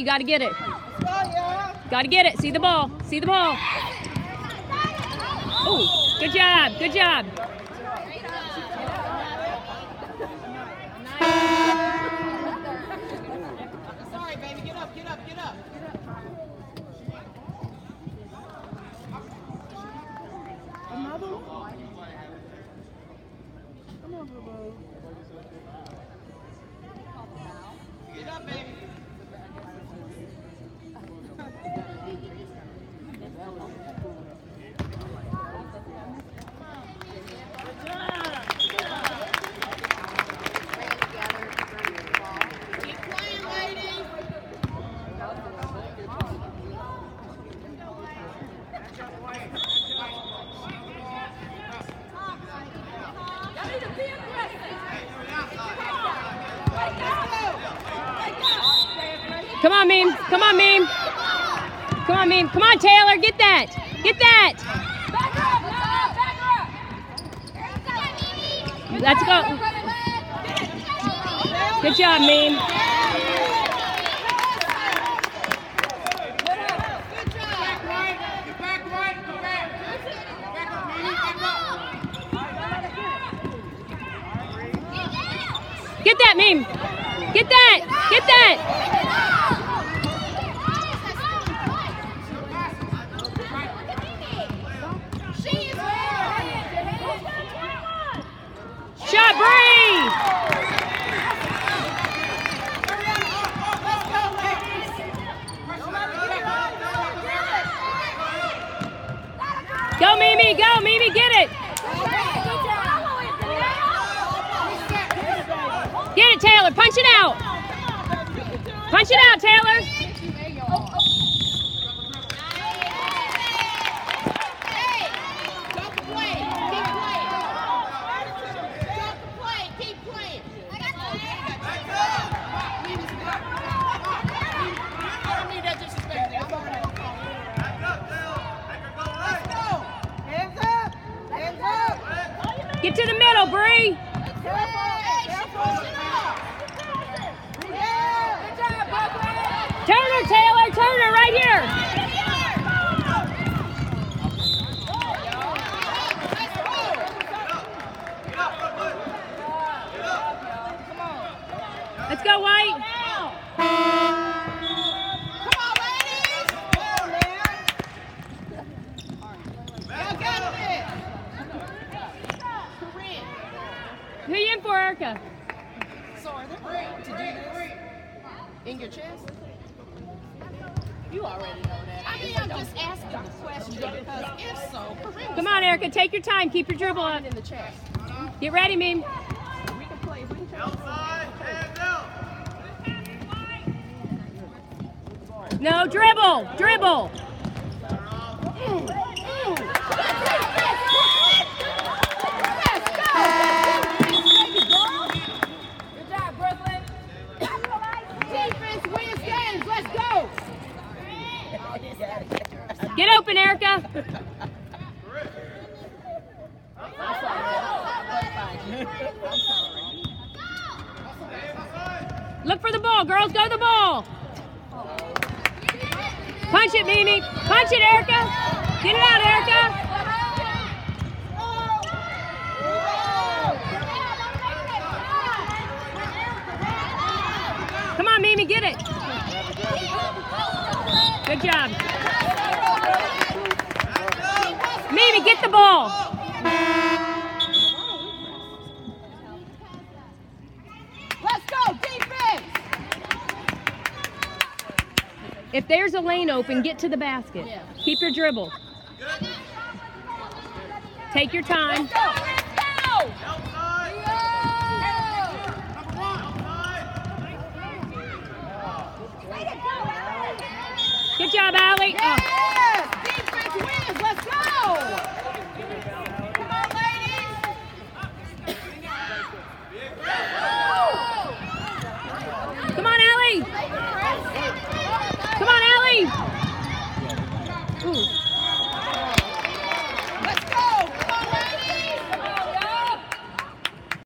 You got to get it. Oh, got to get it. See the ball. See the ball. Oh, good job. Good job. Come on, Mimi. Come on, Mimi. Come on, Mimi. Come on, Taylor. Get that. Get that. Let's go. Good job, Mimi. Get that, Mimi. Get that. Get that. Shot, Bree. Go, Mimi. Go, Mimi. Get it. Get it, Taylor. Punch it out. Punch it out, Taylor. Don't play. Keep playing. Don't play. Keep playing. I don't need that disrespect. I'm over there. Hands up. Hands up. Get to the middle, Bree. Turner, Taylor. Turner, right here. Let's go, White. Who you in for, Erica? Sorry, to do this in your chest. You already know that. I mean, I'm just asking the question because if so, Corinne Come on, Erica. Take your time. Keep your dribble up. in the chest. Get ready, Mimi. We can play. We can play. No, dribble. Dribble. Defense Get open, Erica. Look for the ball, girls. Go to the ball. Punch it, Mimi. Punch it, Erica. Get it out, Erica. Come on, Mimi, get it. Good job. Mimi, get the ball. Let's go, defense. If there's a lane open, get to the basket. Keep your dribble. Take your time. Let's go. Let's go. Job, Allie. Oh.